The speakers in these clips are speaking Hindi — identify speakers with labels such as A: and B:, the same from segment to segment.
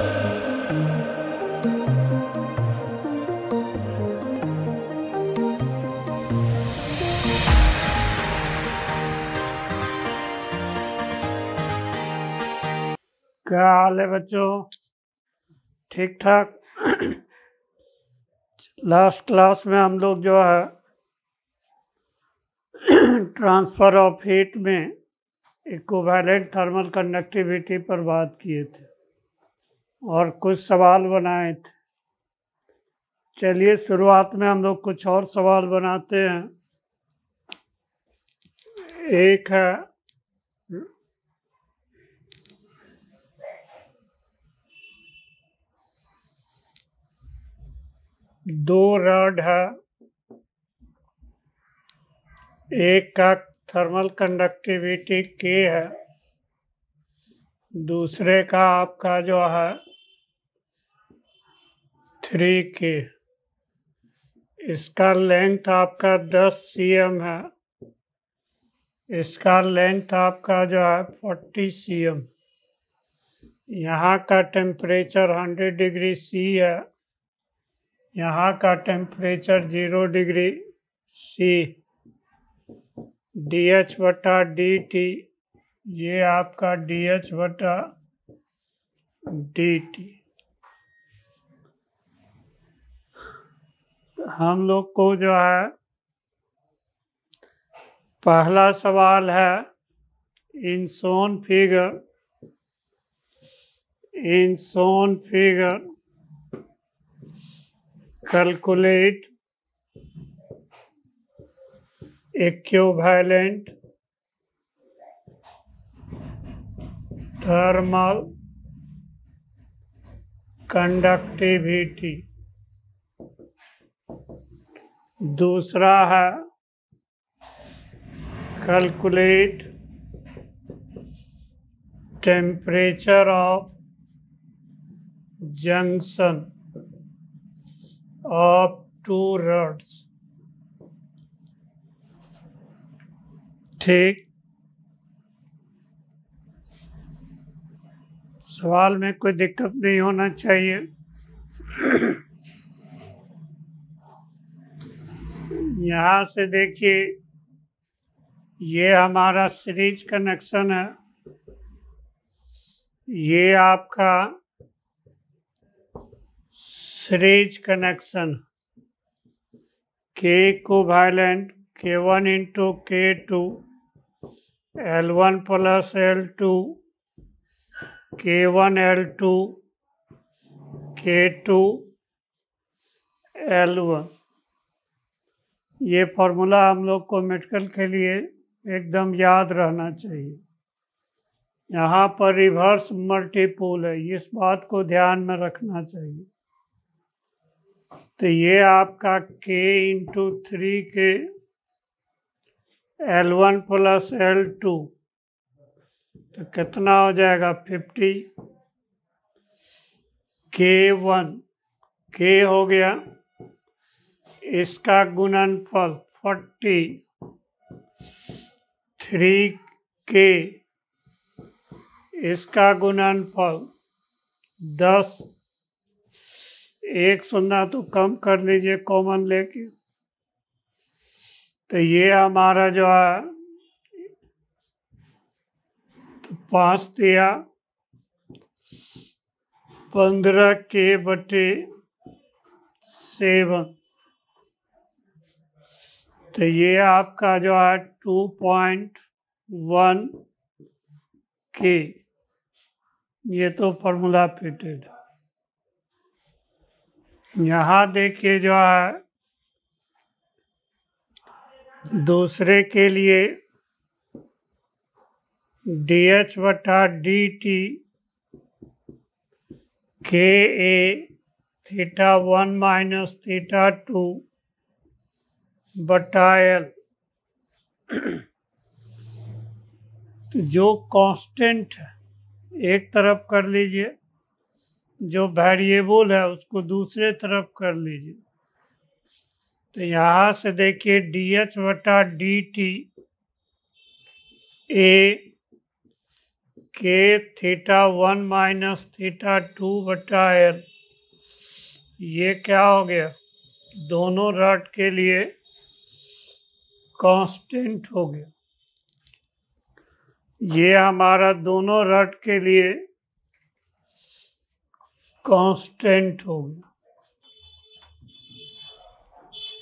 A: क्या हाल है बच्चों ठीक ठाक लास्ट क्लास में हम लोग जो है ट्रांसफ़र ऑफ हीट में इक्वैलेंट थर्मल कंडक्टिविटी पर बात किए थे और कुछ सवाल बनाए थे चलिए शुरुआत में हम लोग कुछ और सवाल बनाते हैं एक है दो रड है एक का थर्मल कंडक्टिविटी के है दूसरे का आपका जो है थ्री के इसका लेंथ आपका दस सी एम है इसका लेंथ आपका जो है फोर्टी सी एम यहाँ का टेम्परेचर हंड्रेड डिग्री सी है यहाँ का temperature zero degree C D H बटा डी टी ये आपका डी एच बटा डी टी हम लोग को जो है पहला सवाल है in shown figure in shown figure calculate equivalent thermal conductivity दूसरा है calculate temperature of junction of two rods ठीक सवाल में कोई दिक्कत नहीं होना चाहिए यहाँ से देखिए ये हमारा सीरीज कनेक्शन है ये आपका सीरीज कनेक्शन के equivalent K one into K two L one plus L two K one L two K two L one ये फार्मूला हम लोग को मेडिकल के लिए एकदम याद रहना चाहिए यहाँ पर रिवर्स मल्टीपोल है इस बात को ध्यान में रखना चाहिए तो ये आपका K into three K L one plus L two तो कितना हो जाएगा फिफ्टी के वन के हो गया इसका गुणनफल फोर्टी थ्री के इसका गुणनफल दस एक सुनना तो कम कर लीजिए कॉमन लेके तो ये हमारा जो है तो पाँच दिया पंद्रह के बटे सेवन तो ये आपका जो है टू पॉइंट वन के ये तो फॉर्मूला फिटेड यहाँ देखिए जो है दूसरे के लिए डी एच बटा D T K A theta one minus theta two बटायल तो जो कांस्टेंट एक तरफ कर लीजिए जो वेरिएबल है उसको दूसरे तरफ कर लीजिए तो यहाँ से देखिए डी एच बटा D T A K theta one minus theta two बटा एल ये क्या हो गया दोनों रट के लिए कांस्टेंट हो गया ये हमारा दोनों रट के लिए कांस्टेंट हो गया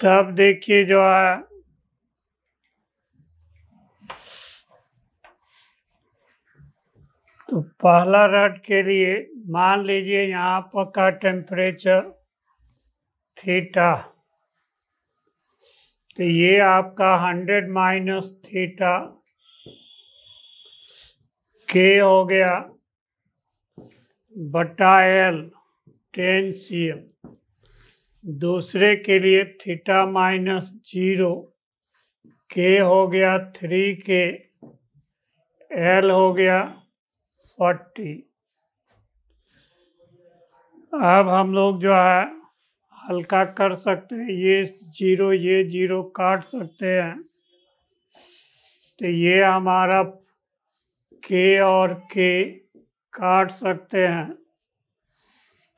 A: तब देखिए जो है तो पहला रट के लिए मान लीजिए यहाँ पर का टेम्परेचर थीटा तो ये आपका हंड्रेड माइनस थीटा के हो गया बटा एल टेन सी एम दूसरे के लिए थीटा माइनस जीरो के हो गया थ्री के एल हो गया फोर्टी अब हम लोग जो है हल्का कर सकते हैं ये जीरो ये जीरो काट सकते हैं तो ये हमारा के और के काट सकते हैं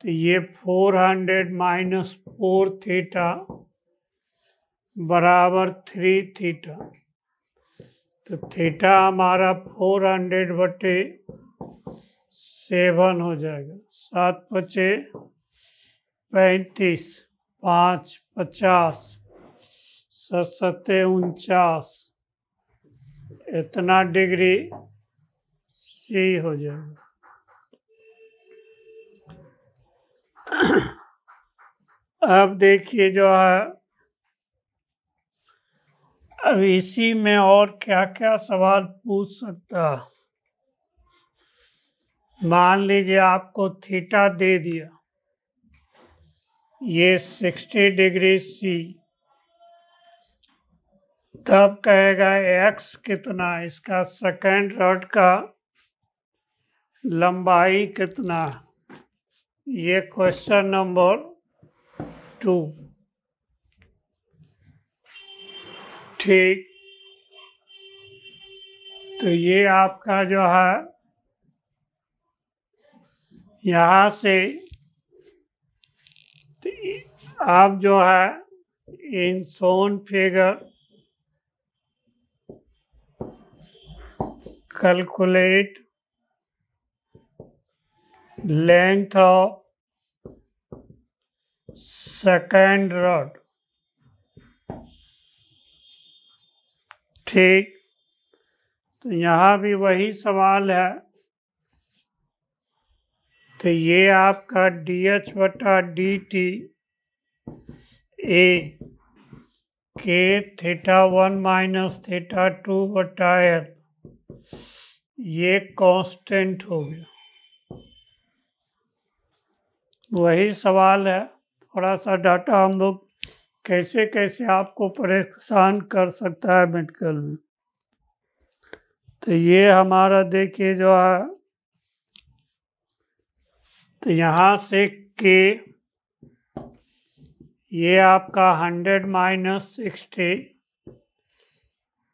A: तो ये four hundred minus four theta बराबर थ्री थीटा तो थीटा हमारा फोर हंड्रेड बटे सेवन हो जाएगा सात पचे पैंतीस पाँच पचास सत्ते उनचास इतना डिग्री सी हो जाएगा अब देखिए जो है अब इसी में और क्या क्या सवाल पूछ सकता मान लीजिए आपको थीटा दे दिया ये सिक्सटी डिग्री सी तब कहेगा एक्स कितना इसका सेकेंड रॉड का लंबाई कितना ये क्वेश्चन नंबर टू ठीक तो ये आपका जो है यहाँ से अब जो है in shown figure calculate length of second rod ठीक तो यहाँ भी वही सवाल है तो ये आपका डी एच बटा D T A K theta one minus theta two बटा एल ये कांस्टेंट हो गया वही सवाल है थोड़ा सा डाटा हम लोग कैसे कैसे आपको परेशान कर सकता है मेडिकल में तो ये हमारा देखिए जो है तो यहाँ से के ये आपका हंड्रेड माइनस सिक्सटी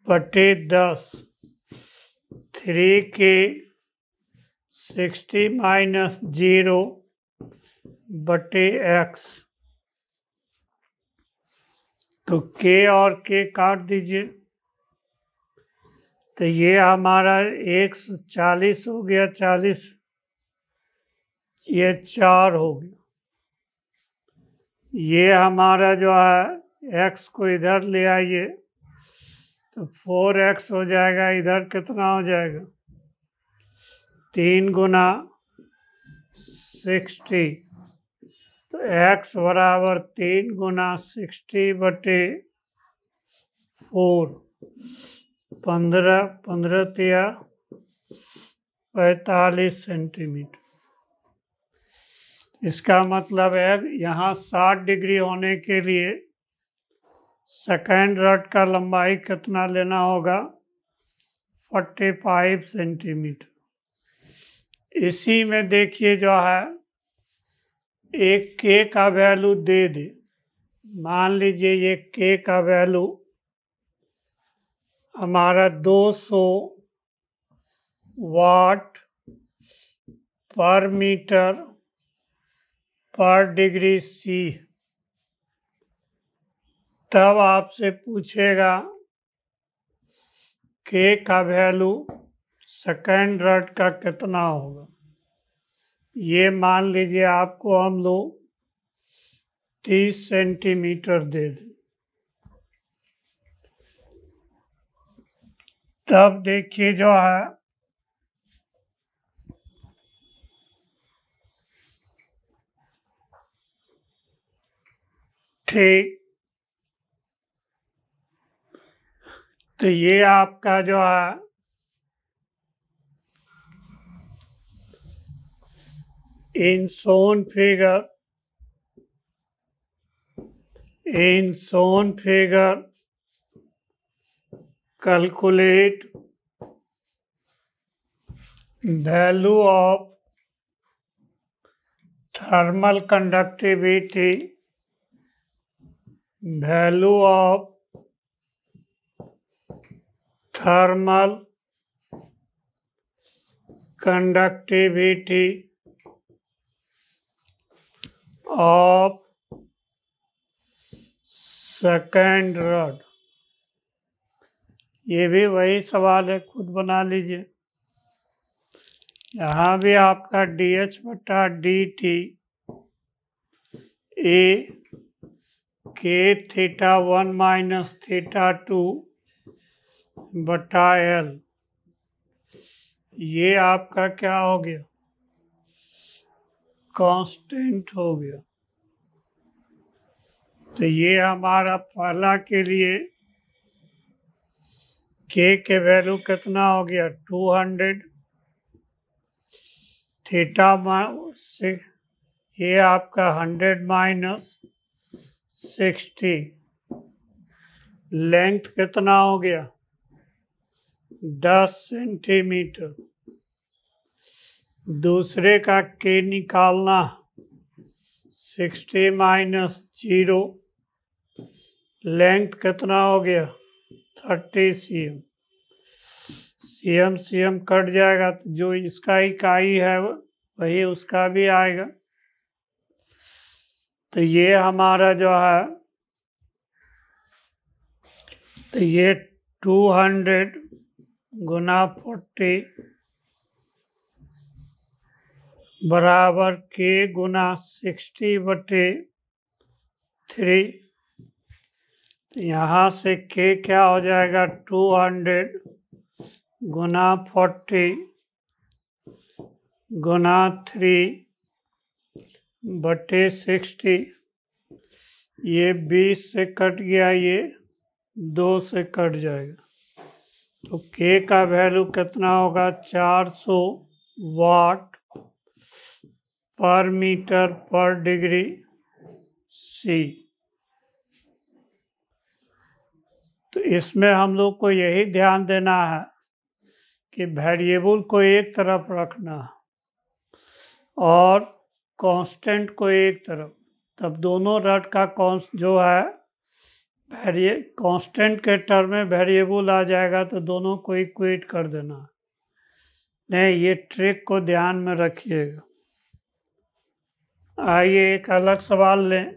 A: बटे दस थ्री के सिक्सटी माइनस जीरो बटे एक्स तो के और के काट दीजिए तो ये हमारा एक सौ चालीस हो गया चालीस ये चार हो गया ये हमारा जो है एक्स को इधर ले आइए तो फोर एक्स हो जाएगा इधर कितना हो जाएगा तीन गुना सिक्सटी तो एक्स बराबर तीन गुना सिक्सटी बटे फोर पंद्रह पंद्रह तिया पैतालीस सेंटीमीटर इसका मतलब है यहाँ 60 डिग्री होने के लिए सेकेंड रट का लंबाई कितना लेना होगा 45 सेंटीमीटर इसी में देखिए जो है एक के का वैल्यू दे दे मान लीजिए ये के का वैल्यू हमारा 200 वाट पर मीटर पर डिग्री सी तब आपसे पूछेगा के का वैल्यू सेकेंड रड का कितना होगा ये मान लीजिए आपको हम लोग तीस सेंटीमीटर दे दें तब देखिए जो है थे तो ये आपका जो है in shown figure in shown figure calculate value of thermal conductivity value of thermal conductivity of second rod ये भी वही सवाल है खुद बना लीजिए यहाँ भी आपका डी एच बटा D T A K theta one minus theta two बटा एल ये आपका क्या हो गया कांस्टेंट हो गया तो ये हमारा पहला के लिए के के वैल्यू कितना हो गया टू हंड्रेड थीटा से ये आपका हंड्रेड माइनस सिक्सटी लेंथ कितना हो गया दस सेंटीमीटर दूसरे का के निकालना सिक्सटी माइनस जीरो लेंथ कितना हो गया thirty C M C M C M cut जाएगा तो जो इसका इकाई है वही उसका भी आएगा तो ये हमारा जो है तो ये टू हंड्रेड गुना फोर्टी बराबर के गुना सिक्सटी बटे थ्री तो यहाँ से के क्या हो जाएगा टू हंड्रेड गुना फोर्टी गुना थ्री बटे सिक्सटी ये बीस से कट गया ये दो से कट जाएगा तो के का वैल्यू कितना होगा चार सौ वाट पर मीटर पर डिग्री सी तो इसमें हम लोग को यही ध्यान देना है कि वेरिएबल को एक तरफ रखना और कांस्टेंट को एक तरफ तब दोनों रट का कॉन्स जो है वेरिए कांस्टेंट के टर्म में वेरिएबल आ जाएगा तो दोनों को इक्वेट कर देना नहीं ये ट्रिक को ध्यान में रखिएगा आइए एक अलग सवाल लें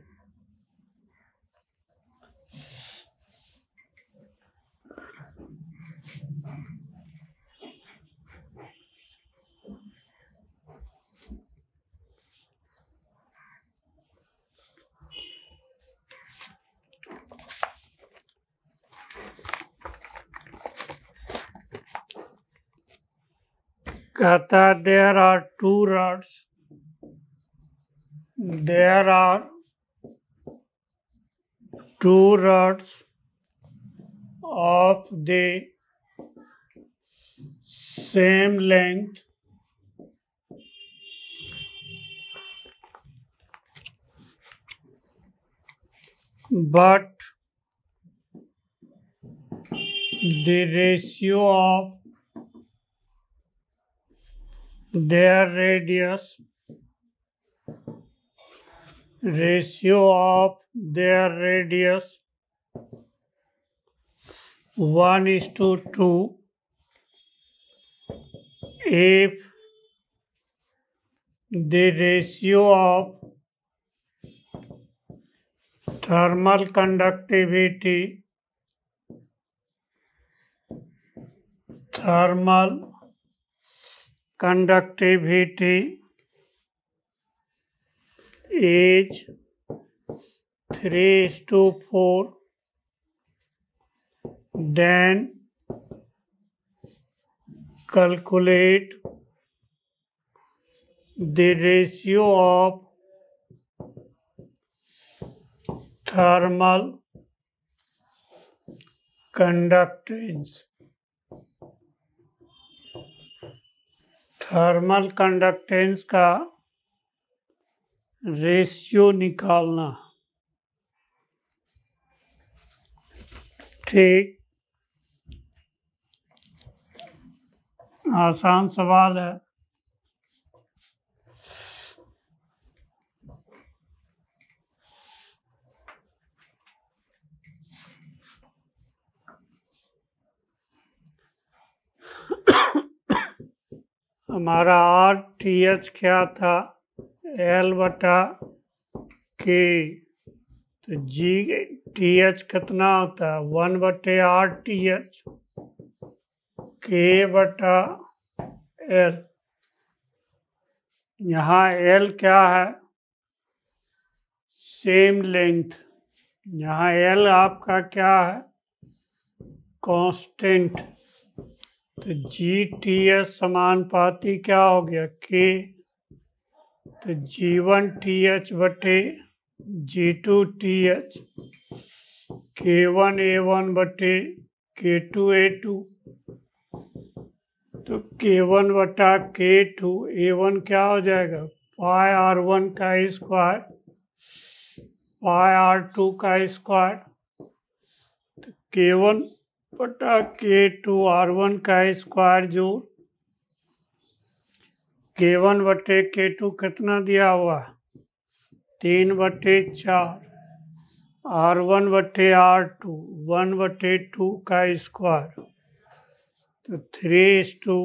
A: Kata, there are two rods. There are two rods of the same length. But the ratio of their radius ratio of their radius 1 is to 2 if the ratio of thermal conductivity thermal conductivity is 3 is to 4 then calculate the ratio of thermal conductance thermal conductance का रेशियो निकालना ठीक आसान सवाल है हमारा आर टी एच क्या था एल बटा के तो जी टी एच कितना होता है वन बटे आर टी एच के बटा एल यहाँ एल क्या है सेम लेंथ यहाँ एल आपका क्या है कांस्टेंट तो जी टी एस समानुपाती क्या हो गया के तो जी वन टी एच बटे G two T H K one A one बटे के टू ए टू तो के वन बटा के टू ए वन क्या हो जाएगा पाई आर वन का स्क्वायर पाई आर टू का स्क्वायर तो के वन बटा के टू आर वन का स्क्वायर जोड़ के वन बटे के टू कितना दिया हुआ तीन बटे चार आर वन बटे आर टू वन बटे टू का स्क्वायर तो थ्री इस टू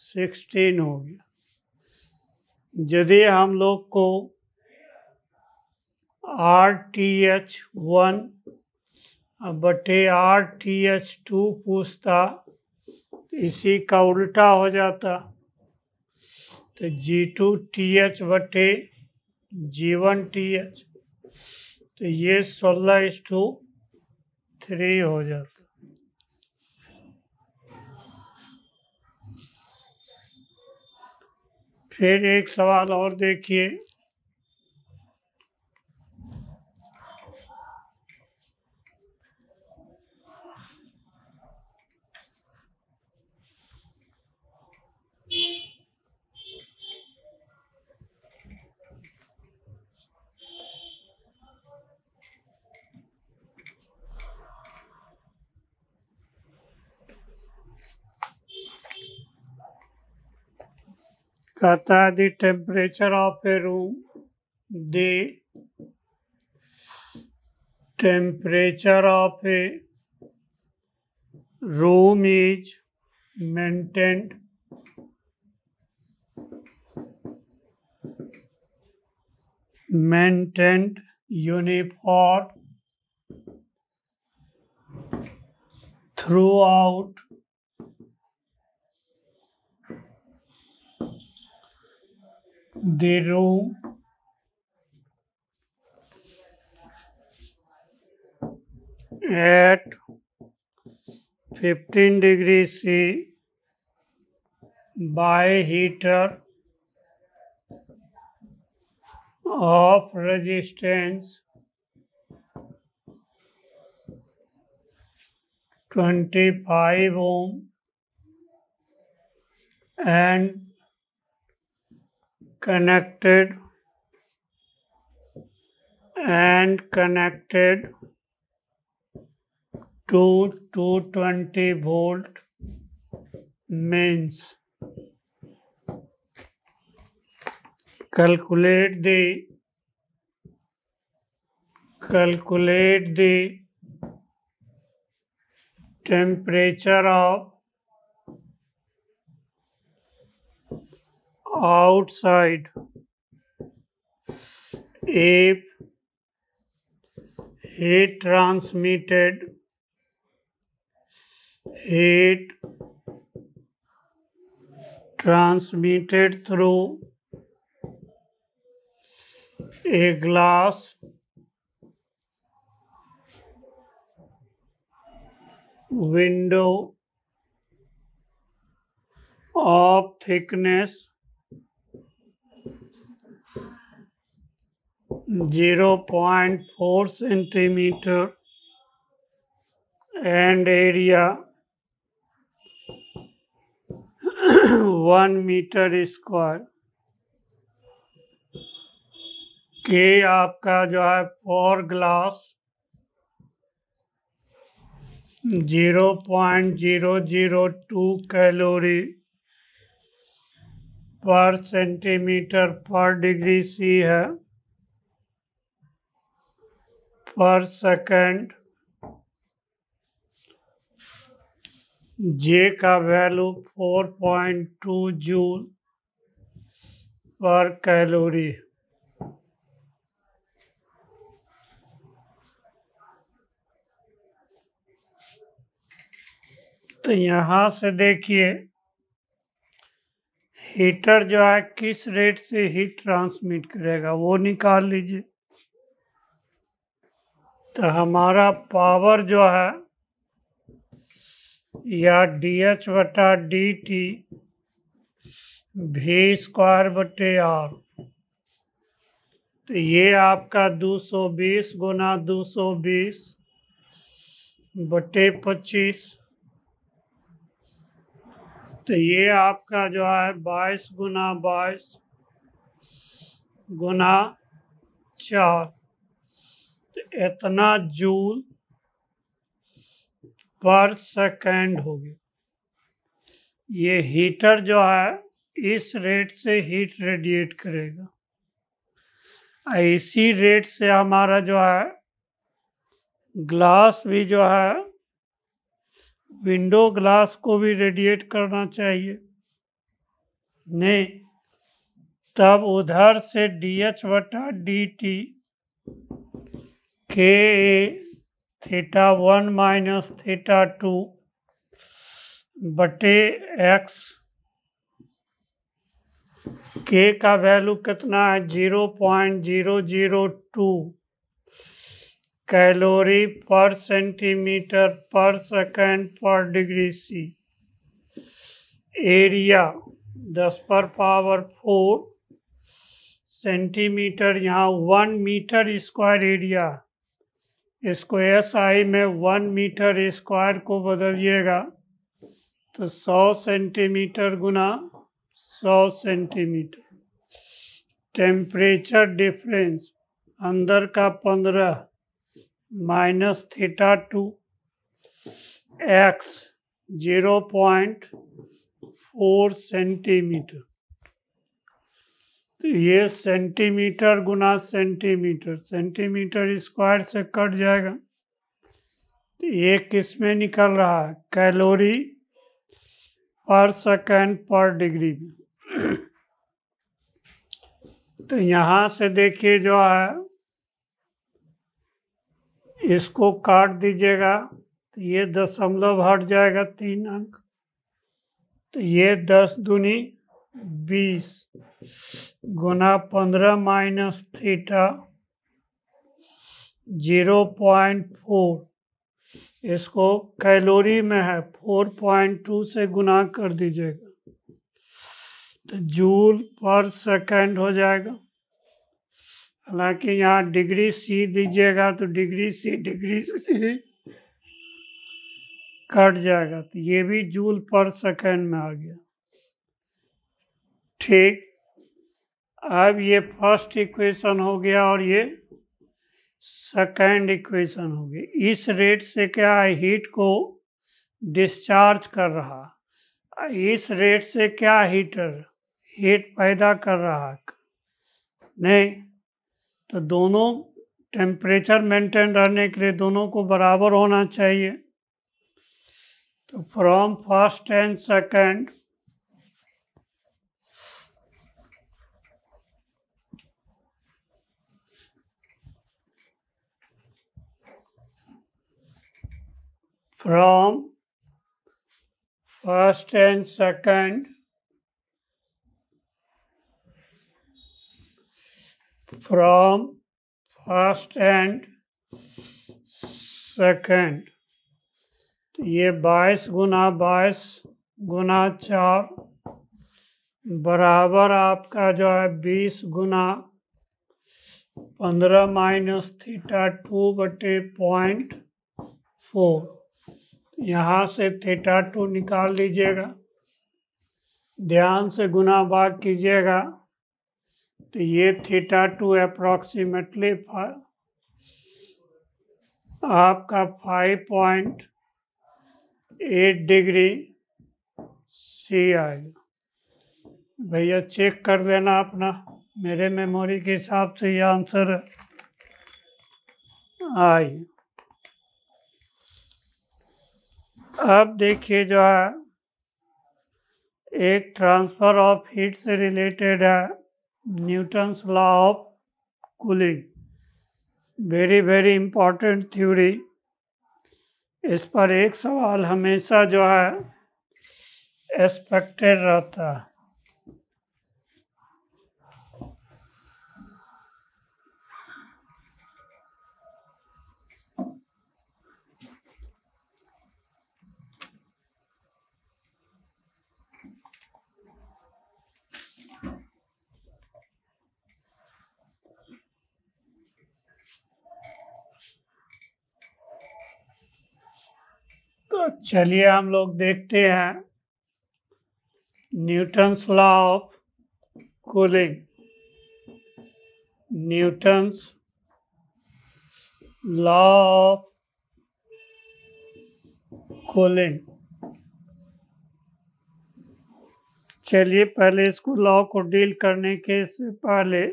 A: सिक्सटीन हो गया यदि हम लोग को आर टी एच वन बटे आर टी एच टू पूछता इसी का उल्टा हो जाता तो जी टू टी एच बटे जी वन टी एच तो ये सोलह इस टू थ्री हो जाता फिर एक सवाल और देखिए कहता है the temperature of a room the temperature of a room is maintained maintained uniform throughout They do at 15°C by heater of resistance 25 ohm and connected and connected to 220 volt mains. calculate the calculate the temperature of outside if heat transmitted heat transmitted through a glass window of thickness zero point four centimetre and area one metre square K आपका जो है four glass zero point zero zero two calorie per centimetre per degree C है पर सेकेंड जे का value four point two joule per calorie तो यहाँ से देखिए हीटर जो है किस रेट से हीट ट्रांसमिट करेगा वो निकाल लीजिए तो हमारा पावर जो है या डी एच बटा डी टी भी स्क्वायर बटे आर तो ये आपका 220 गुना बीस बटे पच्चीस तो ये आपका जो है बाईस गुना बाईस गुना चार इतना जूल पर सेकेंड होगी ये हीटर जो है इस रेट से हीट रेडिएट करेगा इसी रेट से हमारा जो है ग्लास भी जो है विंडो ग्लास को भी रेडिएट करना चाहिए नहीं तब उधर से डी एच बटा D T K theta one minus theta two बटे एक्स के का वैल्यू कितना है zero point zero zero two calorie per centimetre per second per degree C area दस पर पावर फोर सेंटीमीटर यहाँ वन मीटर स्क्वायर एरिया है इसको एस आई में वन मीटर स्क्वायर को बदलिएगा तो सौ सेंटीमीटर गुना सौ सेंटीमीटर टेम्परेचर डिफरेंस अंदर का पंद्रह minus theta two X zero point four centimetre तो ये सेंटीमीटर गुना सेंटीमीटर सेंटीमीटर स्क्वायर से कट जाएगा तो ये किस में निकल रहा है कैलोरी पर सेकेंड पर डिग्री में तो यहाँ से देखिए जो है इसको काट दीजिएगा तो ये दशमलव हट जाएगा तीन अंक तो ये दस दुनी बीस गुना पंद्रह minus theta zero point four इसको कैलोरी में है फोर पॉइंट टू से गुना कर दीजिएगा तो जूल पर सेकेंड हो जाएगा हालांकि यहाँ डिग्री सी दीजिएगा तो degree C degree C cut जाएगा तो ये भी जूल पर सेकेंड में आ गया ठीक अब ये फर्स्ट इक्वेशन हो गया और ये सेकेंड इक्वेशन हो गया इस रेट से क्या है हीट को डिस्चार्ज कर रहा इस रेट से क्या हीटर हीट पैदा कर रहा नहीं तो दोनों टेम्परेचर मेंटेन रहने के लिए दोनों को बराबर होना चाहिए तो from first and second from first and second from first and second ये बाईस गुना बाईस गुना चार बराबर आपका जो है बीस गुना पंद्रह माइनस थीटा टू बटे पॉइंट फोर यहाँ से थीटा टू निकाल लीजिएगा ध्यान से गुना भाग कीजिएगा तो ये थीटा टू अप्रॉक्सीमेटली आपका five point eight degree C आएगा भैया चेक कर लेना अपना मेरे मेमोरी के हिसाब से ये आंसर है अब देखिए जो है एक ट्रांसफ़र ऑफ हीट से रिलेटेड है Newton's law of cooling very very important theory इस पर एक सवाल हमेशा जो है एक्सपेक्टेड रहता है तो चलिए हम लोग देखते हैं Newton's law of cooling Newton's law of cooling चलिए पहले इसको लॉ को डील करने के से पहले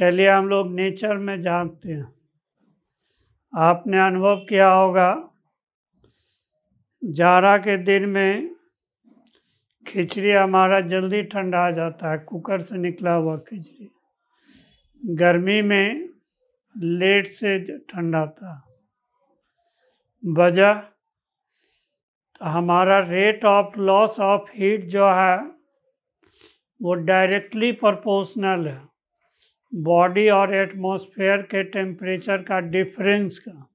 A: चलिए हम लोग नेचर में जानते हैं आपने अनुभव किया होगा जाड़ा के दिन में खिचड़ी हमारा जल्दी ठंडा आ जाता है कुकर से निकला हुआ खिचड़ी गर्मी में लेट से ठंडाता वजह तो हमारा rate of loss of heat जो है वो डायरेक्टली प्रोपोर्शनल है बॉडी और एटमॉस्फेयर के टेम्परेचर का डिफरेंस का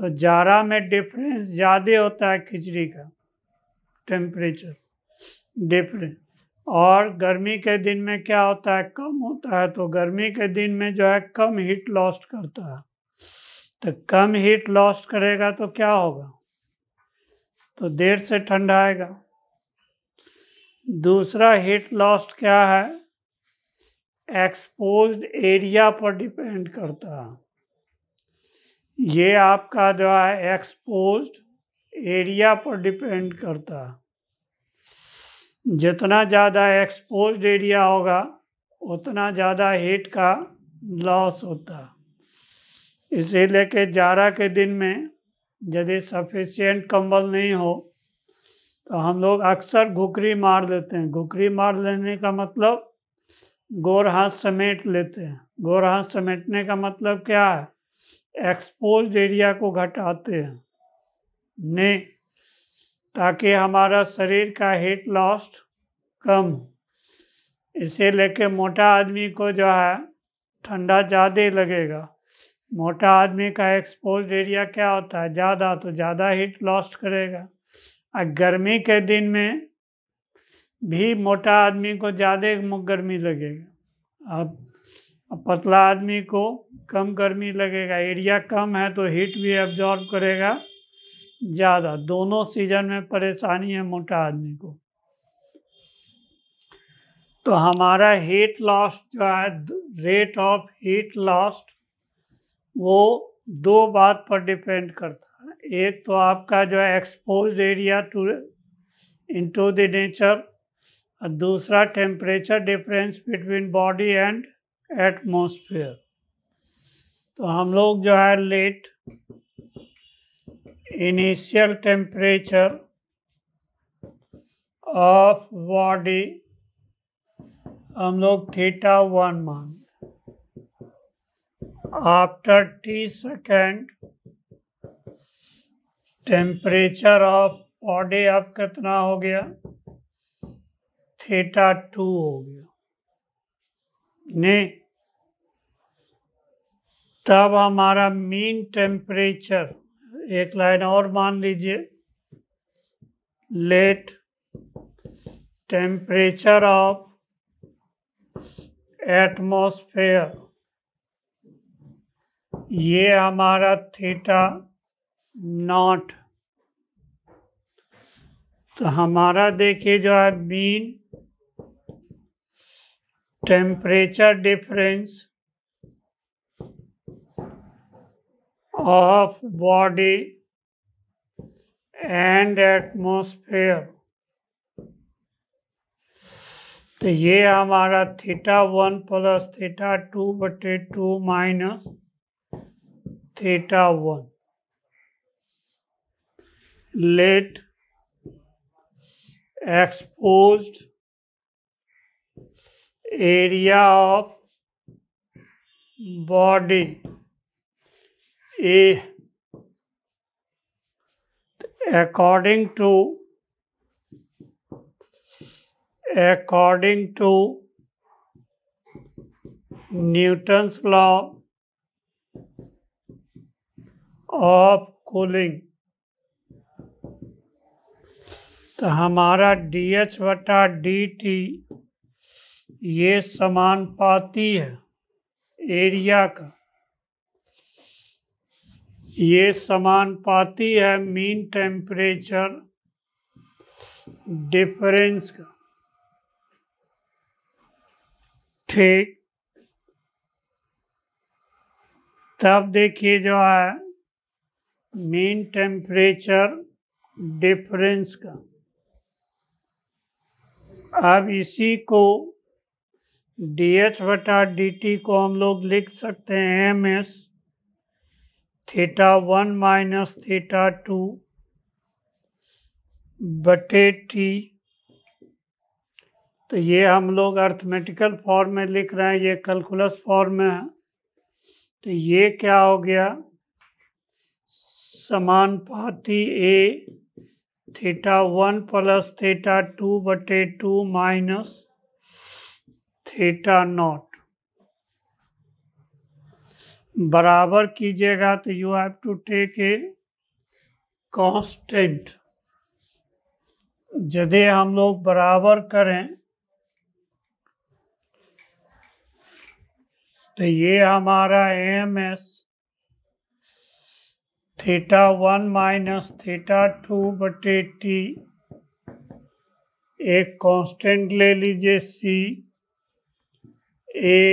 A: तो जारा में डिफरेंस ज़्यादा होता है खिचड़ी का टेम्परेचर डिफरेंस और गर्मी के दिन में क्या होता है कम होता है तो गर्मी के दिन में जो है कम हीट लॉस्ट करता है तो कम हीट लॉस्ट करेगा तो क्या होगा तो देर से ठंडा आएगा दूसरा हीट लॉस्ट क्या है एक्सपोज्ड एरिया पर डिपेंड करता है ये आपका जो है एक्सपोज एरिया पर डिपेंड करता जितना ज़्यादा एक्सपोज एरिया होगा उतना ज़्यादा हीट का लॉस होता इसे लेके जाड़ा के दिन में यदि सफिशियंट कंबल नहीं हो तो हम लोग अक्सर घुकरी मार लेते हैं घुकरी मार लेने का मतलब गोर हाथ समेट लेते हैं गोर हाथ समेटने का मतलब क्या है एक्सपोज एरिया को घटाते हैं ने ताकि हमारा शरीर का हीट लॉस्ट कम इसे लेके मोटा आदमी को जो है ठंडा ज़्यादा लगेगा मोटा आदमी का एक्सपोज एरिया क्या होता है ज़्यादा तो ज़्यादा हीट लॉस्ट करेगा और गर्मी के दिन में भी मोटा आदमी को ज़्यादा गर्मी लगेगा अब पतला आदमी को कम गर्मी लगेगा एरिया कम है तो हीट भी एब्जॉर्ब करेगा ज़्यादा दोनों सीजन में परेशानी है मोटा आदमी को तो हमारा हीट लॉस जो है रेट ऑफ हीट लॉस वो दो बात पर डिपेंड करता है एक तो आपका जो है expose area to into the nature और दूसरा temperature difference between body and atmosphere तो हम लोग जो है let initial temperature of body हम लोग थीटा वन मान after T second temperature of body अब कितना हो गया थीटा टू हो गया नहीं तब हमारा मीन टेम्परेचर एक लाइन और मान लीजिए लेट टेम्परेचर ऑफ एटमोसफेयर ये हमारा थीटा नॉट तो हमारा देखिए जो है mean temperature difference of body and atmosphere तो ये हमारा theta one plus theta two बटे two minus theta one let expose area of body A according to according to Newton's law of cooling तो हमारा डी एच बटा डी टी ये समान पाती है एरिया का ये समान पाती है मीन टेम्परेचर डिफरेंस का ठीक तब देखिए जो है मीन टेम्परेचर डिफरेंस का अब इसी को डी एच बटा डी टी को हम लोग लिख सकते हैं M S theta one minus theta two बटे टी तो ये हम लोग अर्थमेटिकल फॉर्म में लिख रहे हैं ये कैलकुलस फॉर्म में है तो ये क्या हो गया समान पाती A theta one plus theta two बटे टू माइनस थीटा नॉट बराबर कीजिएगा तो you have to take a constant यदि हम लोग बराबर करें तो ये हमारा M S theta one minus theta two बटे टी एक कांस्टेंट ले लीजिए सी ए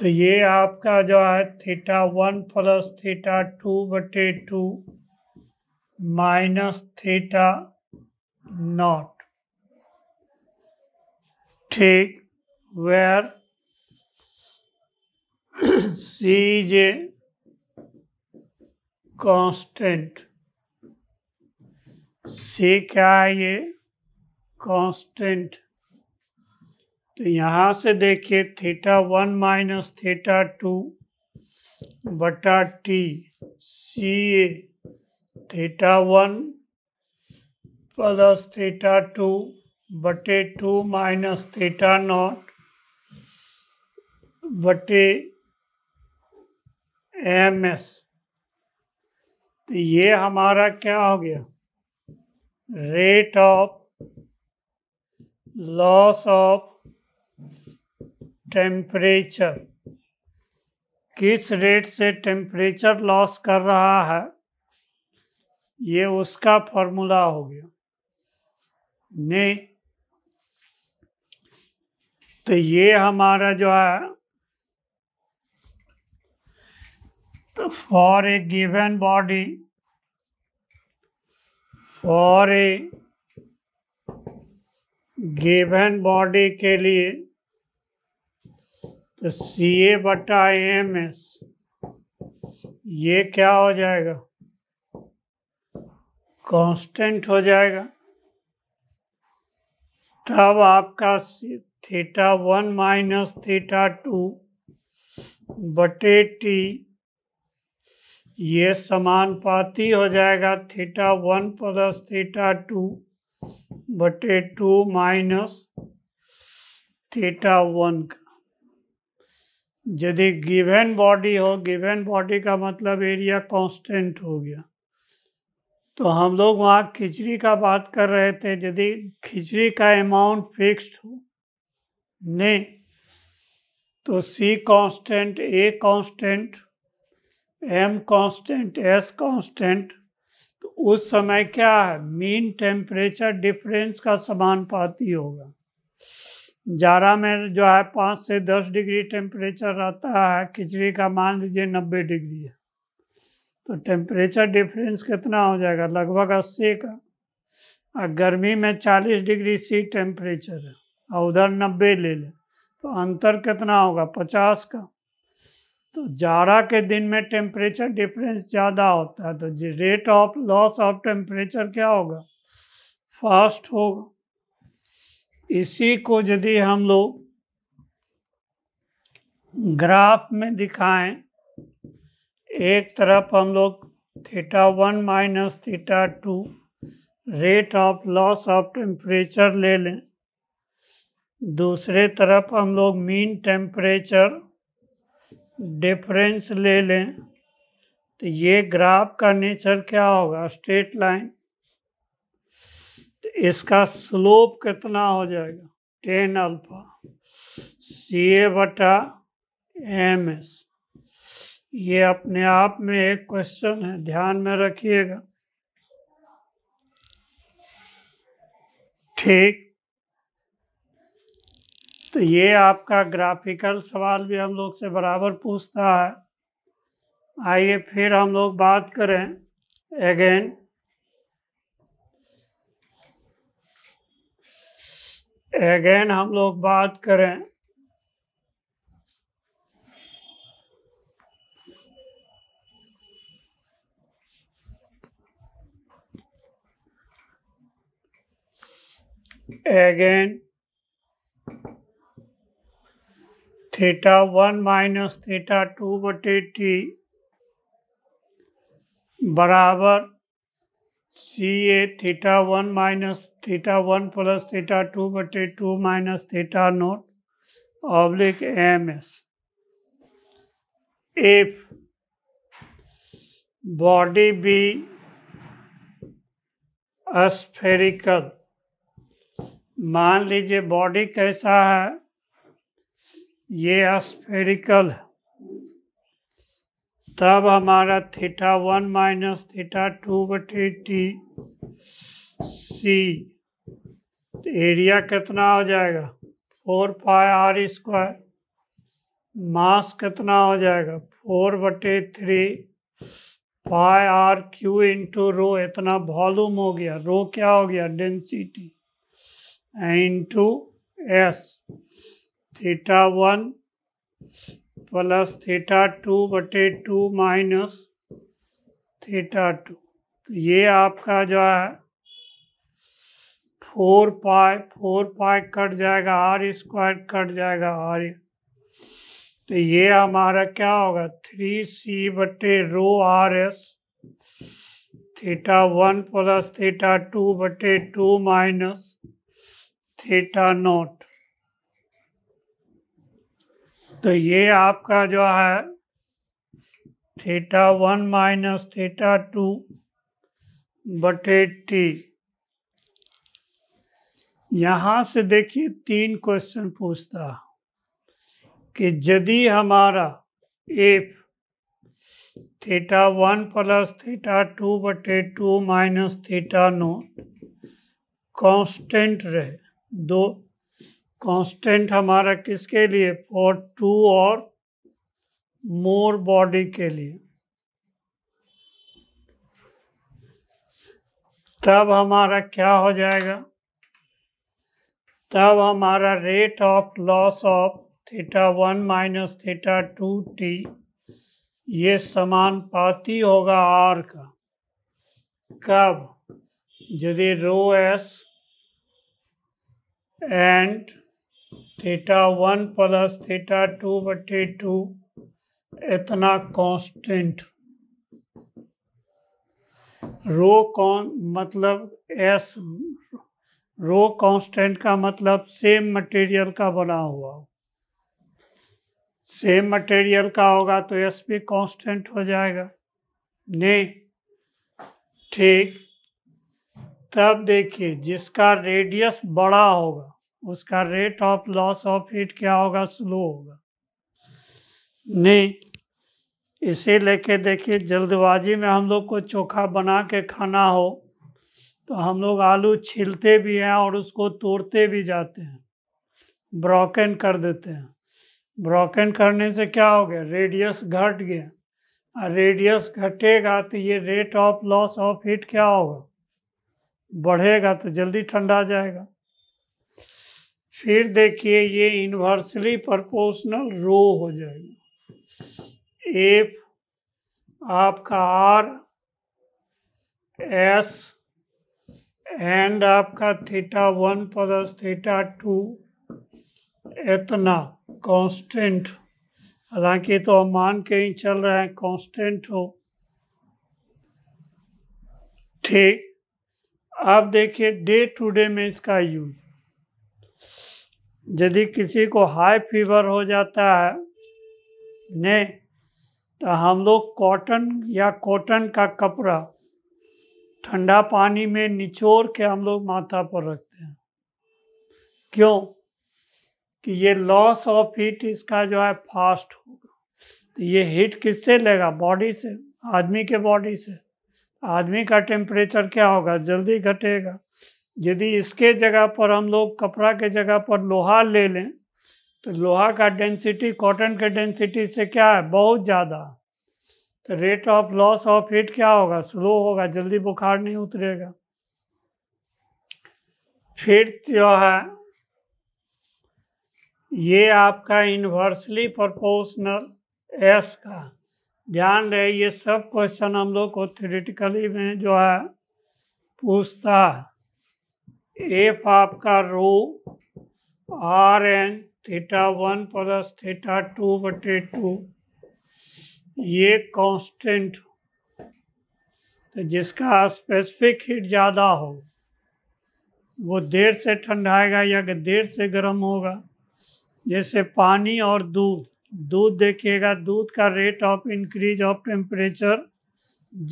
A: तो ये आपका जो है theta one plus theta two बटे टू माइनस थीटा नॉट ठीक where C J a C क्या है ये कॉन्स्टेंट तो यहाँ से देखिए theta one minus theta two बटा T C A theta one plus theta two बटे टू माइनस थीटा नॉट बटे एम एस तो ये हमारा क्या हो गया rate of loss of temperature किस रेट से टेम्परेचर लॉस कर रहा है ये उसका फॉर्मूला हो गया ने तो ये हमारा जो है तो for a given body for a given body के लिए तो सी ए बटा एम एस ये क्या हो जाएगा कांस्टेंट हो जाएगा तब आपका theta one minus theta two बटे टी ये समानुपाती हो जाएगा theta one plus theta two बटे टू माइनस थीटा वन का यदि गिवन बॉडी हो गिवन बॉडी का मतलब एरिया कांस्टेंट हो गया तो हम लोग वहाँ खिचड़ी का बात कर रहे थे यदि खिचड़ी का अमाउंट फिक्स्ड हो नहीं तो C constant A constant M constant S constant तो उस समय क्या है मीन टेम्परेचर डिफरेंस का समानुपाती होगा जारा में जो है पाँच से दस डिग्री टेम्परेचर रहता है खिचड़ी का मान लीजिए नब्बे डिग्री है तो टेम्परेचर डिफरेंस कितना हो जाएगा लगभग अस्सी का और गर्मी में चालीस डिग्री सी टेम्परेचर है और उधर नब्बे ले लें तो अंतर कितना होगा पचास का तो जाड़ा के दिन में टेम्परेचर डिफरेंस ज़्यादा होता है तो rate of loss of temperature क्या होगा फास्ट होगा इसी को यदि हम लोग ग्राफ में दिखाएं एक तरफ हम लोग theta one minus theta two rate of loss of temperature ले लें दूसरे तरफ हम लोग मीन टेम्परेचर डिफरेंस ले लें तो ये ग्राफ का नेचर क्या होगा स्ट्रेट लाइन इसका स्लोप कितना हो जाएगा टेन अल्फा सी ए बटा एम एस ये अपने आप में एक क्वेश्चन है ध्यान में रखिएगा ठीक तो ये आपका ग्राफिकल सवाल भी हम लोग से बराबर पूछता है आइए फिर हम लोग बात करें अगेन अगेन हम लोग बात करें again theta one minus theta two बटे टी बराबर C A theta one minus theta one plus theta two बटे two minus theta naught oblique M S if body be a spherical मान लीजिए बॉडी कैसा है ये अस्फेरिकल है तब हमारा theta one minus theta two बटे टी सी एरिया कितना हो जाएगा four pi R square mass कितना हो जाएगा फोर बटे three pi R cube into rho इतना वॉल्यूम हो गया रो क्या हो गया density into S theta one plus theta two बटे टू माइनस थीटा टू तो ये आपका जो है four pi four pi cut जाएगा आर स्क्वायर कट जाएगा आर तो ये हमारा क्या होगा थ्री सी बटे rho R S theta one plus theta two बटे टू माइनस थीटा नोट तो ये आपका जो है theta one minus theta two बटे टी यहाँ से देखिए तीन क्वेश्चन पूछता कि यदि हमारा if theta one plus theta two बटे two minus theta naught constant रहे दो कांस्टेंट हमारा किसके लिए फॉर टू और मोर बॉडी के लिए तब हमारा क्या हो जाएगा तब हमारा rate of loss of theta one minus theta two T ये समान पाती होगा आर का कब यदि rho S and theta one plus theta two बटे टू इतना कांस्टेंट रो कौन मतलब एस रो कांस्टेंट का मतलब सेम मटेरियल का बना हुआ सेम मटेरियल का होगा तो एस भी कांस्टेंट हो जाएगा नहीं ठीक तब देखिए जिसका रेडियस बड़ा होगा उसका rate of loss of heat क्या होगा स्लो होगा नहीं इसी लेके देखिए जल्दबाजी में हम लोग को चोखा बना के खाना हो तो हम लोग आलू छीलते भी हैं और उसको तोड़ते भी जाते हैं ब्रोकन कर देते हैं ब्रोकन करने से क्या हो गया रेडियस घट गया और रेडियस घटेगा तो ये rate of loss of heat क्या होगा बढ़ेगा तो जल्दी ठंडा जाएगा फिर देखिए ये इन्वर्सली प्रोपोर्शनल रो हो जाएगा एफ आपका आर एस एंड आपका theta one plus theta two इतना कांस्टेंट हालांकि तो हम मान के ही चल रहे हैं कांस्टेंट हो ठीक आप देखिए डे टू डे में इसका यूज यदि किसी को हाई फीवर हो जाता है ने तो हम लोग कॉटन या कॉटन का कपड़ा ठंडा पानी में निचोड़ के हम लोग माथा पर रखते हैं क्यों कि ये लॉस ऑफ हीट इसका जो है फास्ट होगा तो ये हीट किससे लेगा बॉडी से आदमी के बॉडी से आदमी का टेम्परेचर क्या होगा जल्दी घटेगा यदि इसके जगह पर हम लोग कपड़ा के जगह पर लोहा ले लें तो लोहा का डेंसिटी कॉटन के डेंसिटी से क्या है बहुत ज़्यादा तो rate of loss of heat क्या होगा स्लो होगा जल्दी बुखार नहीं उतरेगा फिर जो है ये आपका इन्वर्सली प्रोपोर्शनल एस का ध्यान रहे ये सब क्वेश्चन हम लोग को थ्योरेटिकली में जो है पूछता है एफ आपका rho R and theta one plus theta two बटे टू ये कांस्टेंट तो जिसका स्पेसिफिक हीट ज़्यादा हो वो देर से ठंडाएगा या देर से गर्म होगा जैसे पानी और दूध दूध देखिएगा दूध का rate of increase of temperature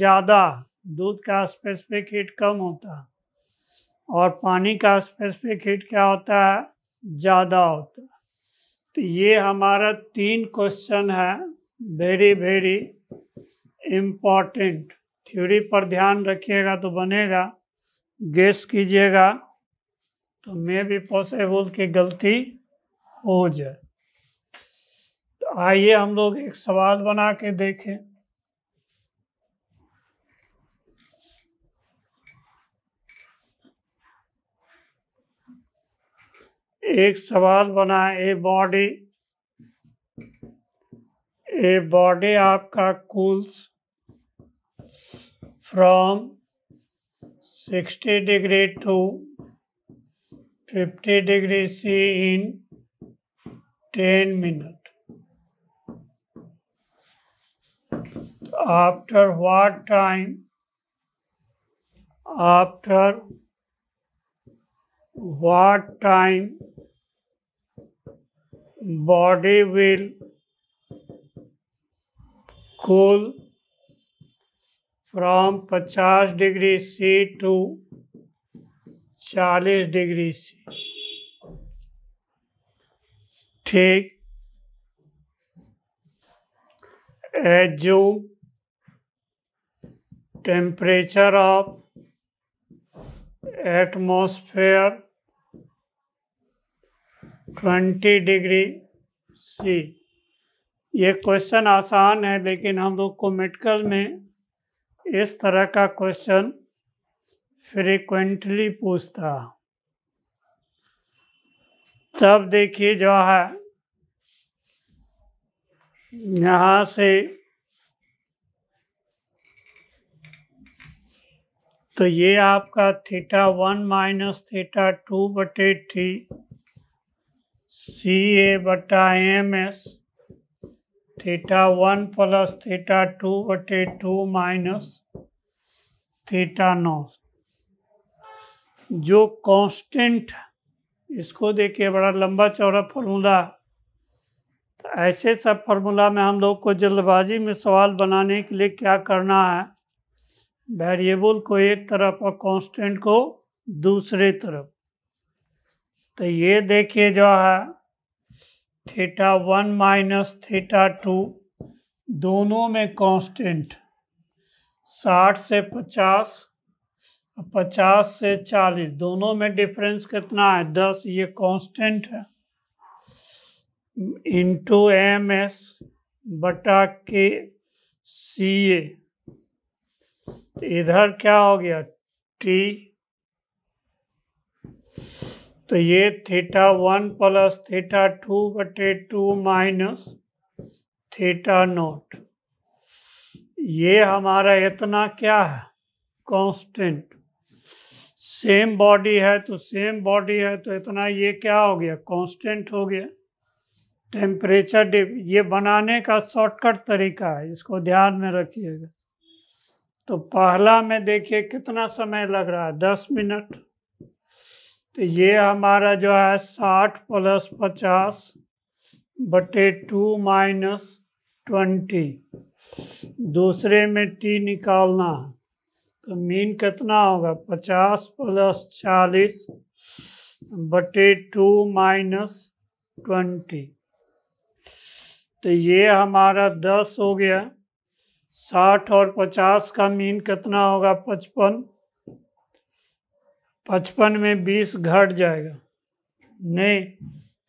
A: ज़्यादा दूध का स्पेसिफिक हीट कम होता और पानी का स्पेसिफिक हीट क्या होता है ज़्यादा होता है तो ये हमारा तीन क्वेश्चन है वेरी वेरी इम्पॉर्टेंट थ्योरी पर ध्यान रखिएगा तो बनेगा गेस कीजिएगा तो मे भी पॉसिबल कि गलती हो जाए तो आइए हम लोग एक सवाल बना के देखें एक सवाल बना है ए बॉडी ए बॉडी आपका cools from 60 degree to 50 degree C in 10 minute after what time after what time body will cool from 50 degree C to 40 degree C. ठीक assume temperature of atmosphere twenty degree C ये क्वेश्चन आसान है लेकिन हम लोग को मेडिकल में इस तरह का क्वेश्चन फ्रीक्वेंटली पूछता तब देखिए जो है यहाँ से तो ये आपका theta one minus theta two बटे थी सी ए बटा M S theta one plus theta two बटे टू माइनस थीटा नौ जो कांस्टेंट इसको देखिए बड़ा लंबा चौड़ा फॉर्मूला तो ऐसे सब फार्मूला में हम लोग को जल्दबाजी में सवाल बनाने के लिए क्या करना है वेरिएबल को एक तरफ और कांस्टेंट को दूसरे तरफ तो ये देखिए जो है theta one minus theta two दोनों में कांस्टेंट साठ से पचास पचास से चालीस दोनों में डिफरेंस कितना है दस ये कांस्टेंट है इंटू एम एस बटा के सी ए इधर क्या हो गया टी तो ये theta one plus theta two बटे टू माइनस थीटा नोट ये हमारा इतना क्या है कांस्टेंट सेम बॉडी है तो सेम बॉडी है तो इतना ये क्या हो गया कांस्टेंट हो गया टेम्परेचर डिप ये बनाने का शॉर्टकट तरीका है इसको ध्यान में रखिएगा तो पहला में देखिए कितना समय लग रहा है दस मिनट तो ये हमारा जो है साठ प्लस पचास बटे टू माइनस ट्वेंटी दूसरे में टी निकालना है तो मीन कितना होगा पचास प्लस चालीस बटे टू माइनस ट्वेंटी तो ये हमारा दस हो गया साठ और पचास का मीन कितना होगा पचपन पचपन में बीस घट जाएगा नहीं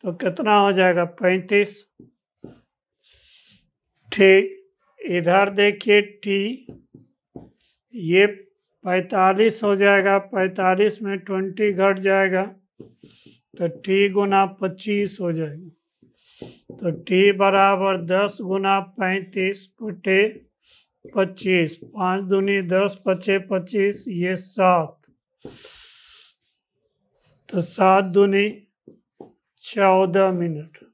A: तो कितना हो जाएगा पैंतीस ठीक इधर देखिए टी ये पैंतालीस हो जाएगा पैंतालीस में ट्वेंटी घट जाएगा तो टी गुना पच्चीस हो जाएगा तो टी बराबर दस गुना पैंतीस पटे पच्चीस पाँच दूनी दस पचे पच्चीस ये सात तो सात दूनी चौदह मिनट